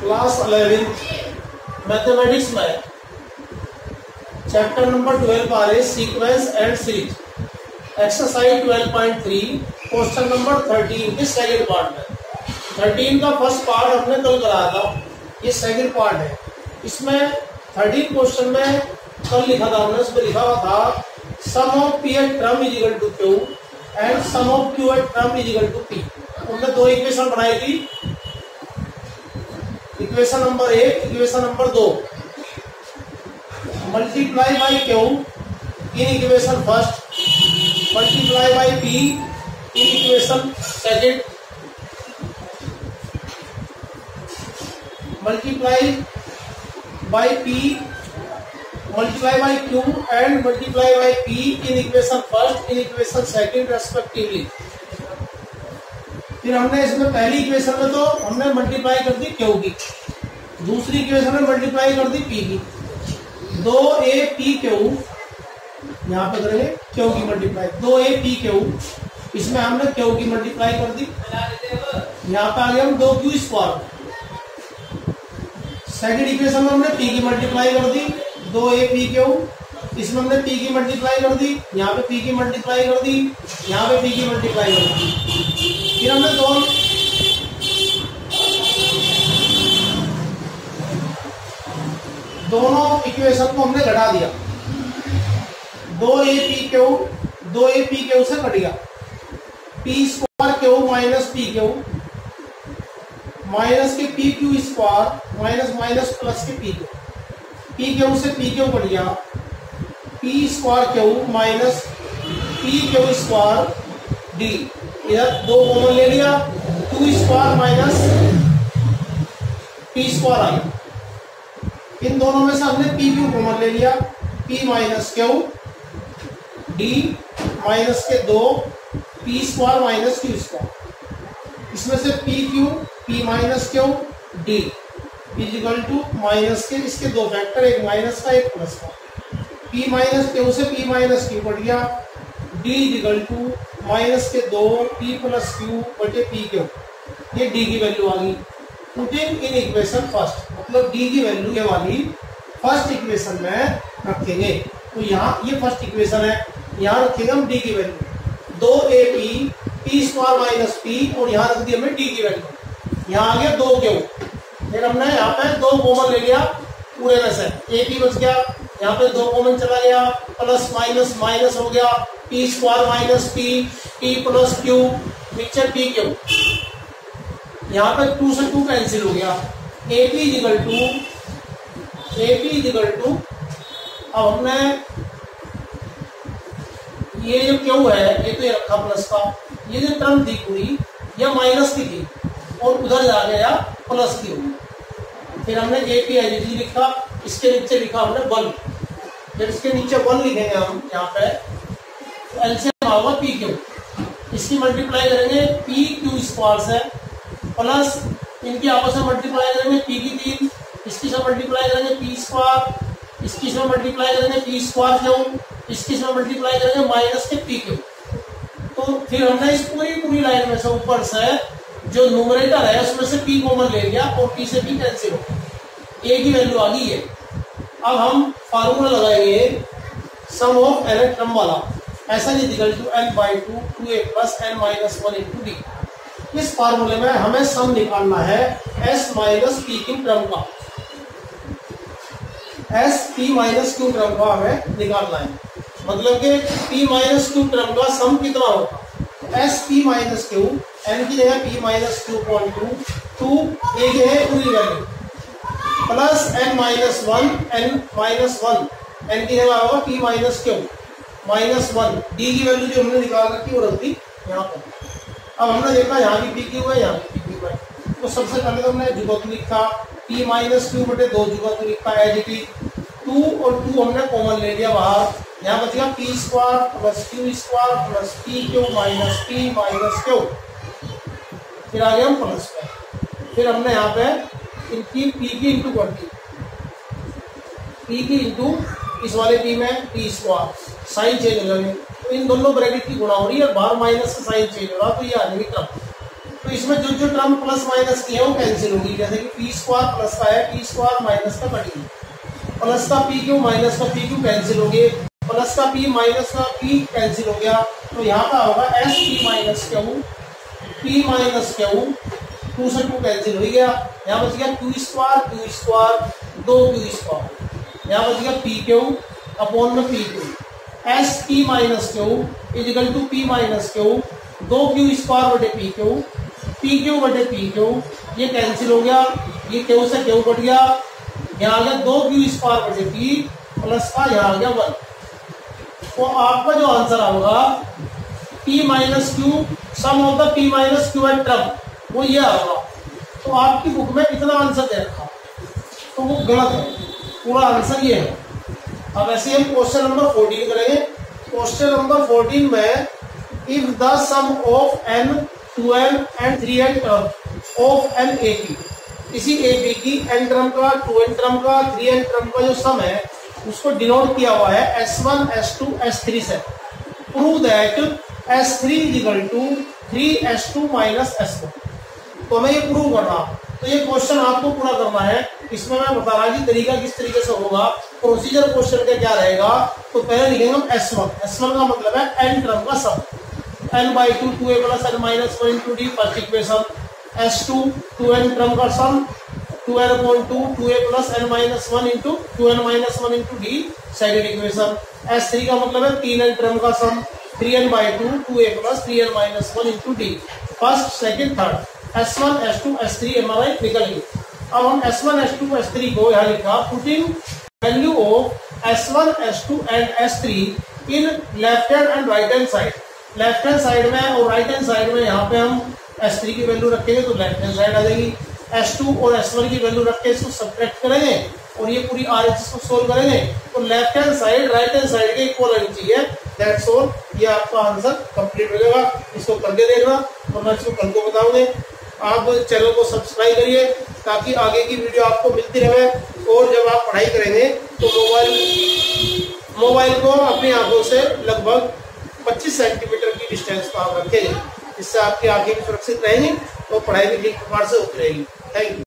Class eleventh mathematics में chapter number twelve आ रहे sequence and series exercise twelve point three question number thirteen के second part में thirteen का first part हमने कल कराया था, ये सेकेंड पार्ट है. इसमें थर्टीन क्वेश्चन में कल लिखा था हमने उसमें लिखा हुआ था sum of P th term is equal to Q and sum of Q th term is equal to P हमने दो इक्वेशन बनाई थी इक्वेशन नंबर एक, इक्वेशन नंबर दो। Multiply by Q? In equation first. Multiply by P in equation second. Multiply by P multiply by Q and multiply by P in equation first, in equation second respectively फिर हमने इसमें पहली equation में तो हमने multiply कर दी Q की। दूसरी इक्वेशन में मल्टीप्लाई कर दी पी की। दो ए पी क्यू यहाँ पे करेंगे क्यू की मल्टीप्लाई दो ए पी क्यू इसमें हमने क्यू की मल्टीप्लाई कर दी। यहाँ पे आ गया हम दो क्यू स्क्वायर सेकेंड इक्वेशन में हमने पी की मल्टीप्लाई कर दी। दो ए पी क्यू इसमें हमने पी की मल्टीप्लाई कर दी, यहाँ पे पी की मल्टीप्लाई कर दी, यहाँ पे पी की मल्टीप्लाई कर दी। फिर हमने दो दोनों इक्वेशन को हमने घटा दिया। दो ए पी क्यू दो ए पी क्यू से घट गया। P square Q minus P Q minus के P Q square minus minus plus के पी क्यू पी क्यू से पी क्यू बढ़ गया। P square Q? Minus P Q square D इधर दो कॉमन ले लिया। Two square minus P square आ गया इन दोनों में से हमने पी क्यू कॉमन ले लिया? P minus Q? D minus के दो P square minus Q square इसमें से P Q? P minus Q? D equal to minus के इसके दो फैक्टर एक माइनस का, एक प्लस का। पी माइनस क्यू से पी माइनस क्यू बढ़ गया डी इजिकल टू माइनस के दो पी प्लस क्यू बटे पी क्यू ये डी की वैल्यू आ गई। पुटिंग इन इक्वेशन फ़र्स्ट मतलब डी की वैल्यू ये वाली फ़र्स्ट इक्वेशन में रखेंगे। तो यहाँ, ये फ़र्स्ट इक्वेशन है। यहाँ रखेंगे हम डी की वैल्यू दो A P P square minus P और यहाँ रख दी हमने डी की वैल्यू यहाँ आ गया दो क्यू फिर हमने यहाँ पे दो कॉमन ले लिया पूरे में से। ए पी बच गया। यहाँ पे दो कॉमन चला गया प्लस माइनस माइनस हो गया P square minus P P plus Q नीचे पी क्यू यहाँ पे टू से टू कैंसिल हो गया। A P equal to A P equal to अब हमने ये जो क्यू है, ये तो ये रखा प्लस का। ये जो टर्म थी पूरी, ये माइनस की थी, और उधर जा गया प्लस की। हुई फिर हमने ए पी एच लिखा, इसके नीचे लिखा हमने वन फिर इसके नीचे वन लिखेंगे हम यहाँ पे। एलसीएम आएगा पी क्यू इसकी मल्टीप्लाई करेंगे, पी क्यू स्क्वायर से प्लस इनकी आपस में मल्टीप्लाई करेंगे, पी की तीन। इसकी से मल्टीप्लाई करेंगे, पी स्क्वायर इसकी से मल्टीप्लाई करेंगे, पी स्क्वायर क्यू? इसकी से मल्टीप्लाई करेंगे माइनस के पी क्यू तो फिर हमने इस पूरी पूरी लाइन में से ऊपर से जो न्यूमरेटर है, उसमें से पी कॉमन ले लिया, और पी से पी कैंसिल हो गया। ए की वैल्यू आ गई है। अब हम फार्मूला लगाएँगे सम ऑफ़ एन टर्म वाला। ऐसा is equal to N by two two A plus N minus one into D इस फार्मूले में हमें सम निकालना है S minus P Q term का। S P minus Q term का हमें निकालना है। मतलब कि पी माइनस क्यू टर्म का सम कितना होगा? S P minus Q N की जगह P minus Q point two two A की है पूरी value plus N minus one, N minus one. N की जगह होगा P minus Q. Minus one. D की वैल्यू जो हमने निकाल रखी वो रख दी यहाँ पर। अब हमने देखा यहाँ भी पी क्यू है, यहाँ की पी क्यू है। तो सबसे पहले तो हमने जुगत लिखा। पी माइनस क्यू बटे दो जुगत लिखा एज टी टू और टू हमने कॉमन ले लिया बाहर। यहाँ बच गया P square plus Q square plus P Q minus P minus Q फिर आ गया हम प्लस पे। फिर हमने यहाँ पे इनकी पी की इंटू दी पी की इंटू इस वाले पी में पी स्क्वायर साइन चेंज हो जाएँगे। तो इन दोनों ब्रैकेट की गुणा हो रही है बाहर माइनस का साइन चेंज हो रहा तो ये आ टर्म तो इसमें जो जो टर्म प्लस माइनस की है वो कैंसिल होगी। जैसे कि पी स्क्वायर प्लस का है पी स्क्वायर माइनस का कटेगी प्लस का पी क्यू माइनस का पी क्यू कैंसिल हो गए प्लस का पी माइनस का पी कैंसिल हो गया। तो यहाँ का होगा S P minus Q P minus Q two से टू कैंसिल हो गया। यहाँ बच गया क्यू स्क्वायर क्यू स्क्वायर दो क्यू स्क्वायर यहाँ बच गया पी क्यू अपॉन में P Q S P minus Q equal to P minus Q दो क्यू स्क्वायर बटे पी क्यू पी क्यू बटे पी क्यू ये कैंसिल हो गया। ये क्यू से क्यू कट गया। यहाँ आ गया दो क्यू स्क्वायर बटे पी प्लस का यहाँ आ गया वन तो आपका जो आंसर होगा P minus Q sum the P minus Q and term वो ये आएगा तो आपकी बुक में इतना आंसर दे रखा। तो वो गलत है। पूरा आंसर ये है। अब ऐसे हम क्वेश्चन नंबर फोर्टीन करेंगे। क्वेश्चन नंबर फोर्टीन में if the sum of N two N and three N of an A P इसी ए पी की एन टर्म का टू एन टर्म का थ्री एन टर्म का जो सम है, उसको डिनोट किया हुआ है S one S two S three से। Prove that S three is equal to three S two minus S one तो हमें ये प्रूव करना तो ये क्वेश्चन आपको पूरा करना है। इसमें मैं बता रहा कि तरीका किस तरीके से होगा प्रोसीजर क्वेश्चन का क्या रहेगा। तो पहले लिखेंगे हम एस वन एस वन का मतलब है एन टर्म का sum N by two two A plus N minus one into D first equation S two two N term का sum two N upon two two A plus N minus one into two N minus one into D second equation S three का मतलब है तीन N term का sum three N by two two A plus three N minus one into D first second third S one S two S three M R I निकल गई अब हम S one S two S three को यहाँ लिखा putting value of S one S two and S three in left hand and right hand side left hand side में और right hand side में यहाँ पे हम एस थ्री की वैल्यू रखेंगे तो लेफ़्ट हैंड साइड आ जाएगी। एस टू और एस वन की वैल्यू रख के इसको सब्ट्रैक्ट करेंगे और ये पूरी आर एच को सोल्व करेंगे। तो left hand side right hand side के इक्वल आनी चाहिए दैट्स ऑल ये आपका आंसर कंप्लीट हो जाएगा। इसको करके देखना। और मैं इसको कल को बताऊँगे। आप चैनल को सब्सक्राइब करिए ताकि आगे की वीडियो आपको मिलती रहे और जब आप पढ़ाई करेंगे तो मोबाइल मोबाइल को अपनी आँखों से लगभग 25 सेंटीमीटर की डिस्टेंस पर आप रखेंगे। इससे आपकी आँखें भी सुरक्षित रहेंगी और पढ़ाई भी ठीक प्रकार से होती रहेगी। Thank you.